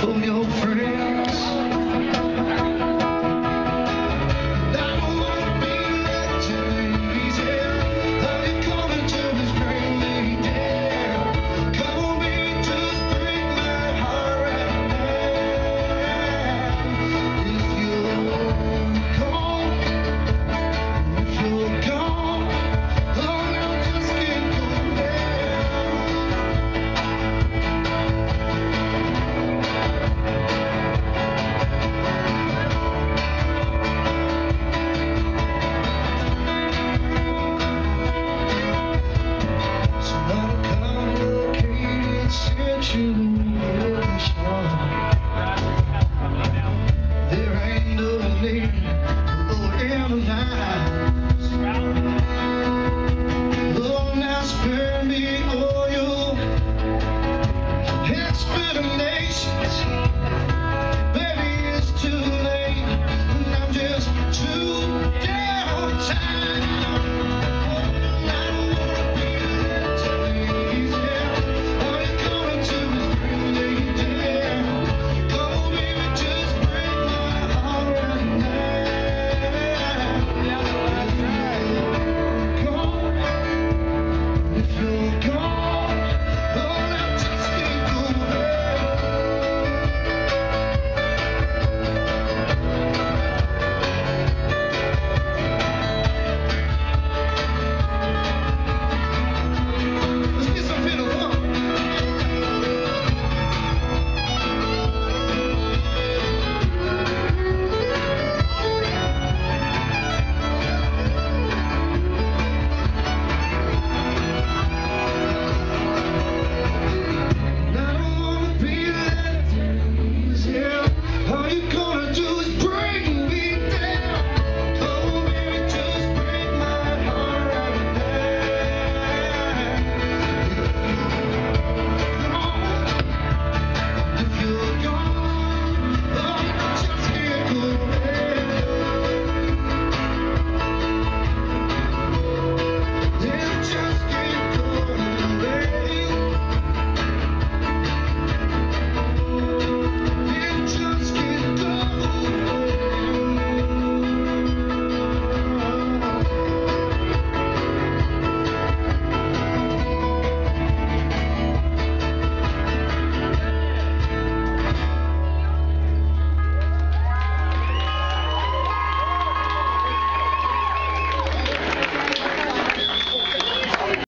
Show me